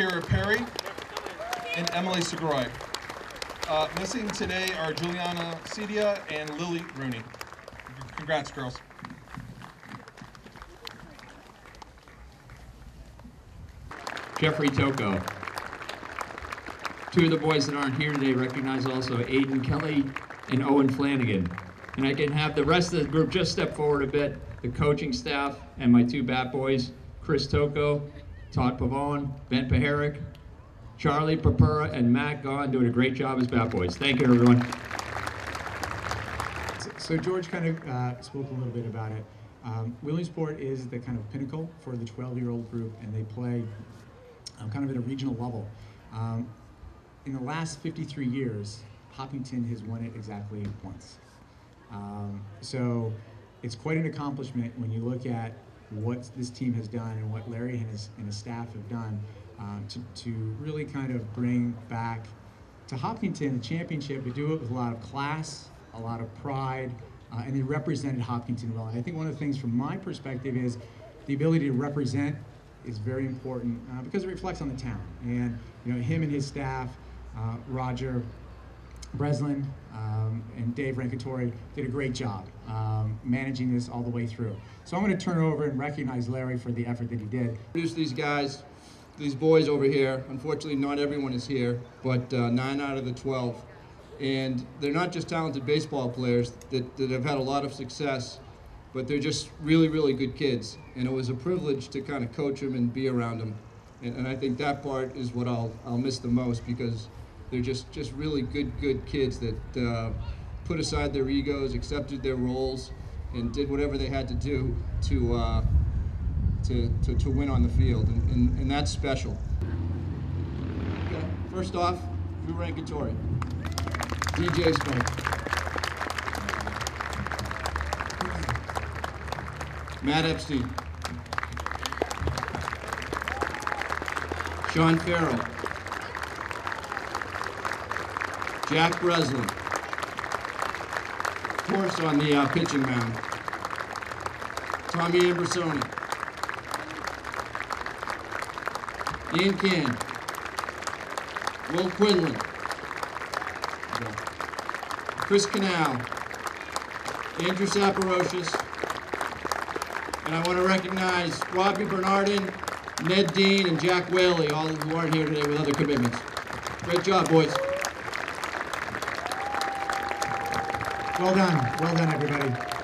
Kira Perry, and Emily Segroy. Uh, missing today are Juliana Cedia and Lily Rooney. Congrats, girls. Jeffrey Toko. Two of the boys that aren't here today recognize also Aiden Kelly and Owen Flanagan. And I can have the rest of the group just step forward a bit. The coaching staff and my two bat boys, Chris Toko, Todd Pavone, Ben Paharic, Charlie Papura, and Matt Gahn doing a great job as bat boys. Thank you, everyone. So- George kind of uh, spoke a little bit about it. Um, Williamsport is the kind of pinnacle for the 12-year-old group, and they play um, kind of at a regional level. Um, in the last 53 years, Hopkinton has won it exactly once. Um, so it's quite an accomplishment when you look at what this team has done and what Larry and his, and his staff have done um, to, to really kind of bring back to Hopkinton the championship, but do it with a lot of class, a lot of pride, uh, and they represented Hopkinton well. And I think one of the things from my perspective is the ability to represent is very important uh, because it reflects on the town. And you know, him and his staff, uh, Roger, Breslin um, and Dave Rankatori did a great job um, managing this all the way through. So I'm going to turn over and recognize Larry for the effort that he did. introduce these guys, these boys over here. Unfortunately, not everyone is here, but uh, nine out of the 12. And they're not just talented baseball players that, that have had a lot of success, but they're just really, really good kids. And it was a privilege to kind of coach them and be around them. And, and I think that part is what I'll, I'll miss the most because they're just, just really good, good kids that uh, put aside their egos, accepted their roles, and did whatever they had to do to, uh, to, to, to win on the field, and, and, and that's special. Okay, first off, Drew Rankatori, DJ Smoke, Matt Epstein, Sean Farrell, Jack Breslin, of course on the uh, pitching mound, Tommy Ambersoni, Ian Can, Will Quinlan, Chris Canal, Andrew Saparocious, and I want to recognize Robbie Bernardin, Ned Dean, and Jack Whaley, all who aren't here today with other commitments. Great job, boys. Well done, well done, everybody.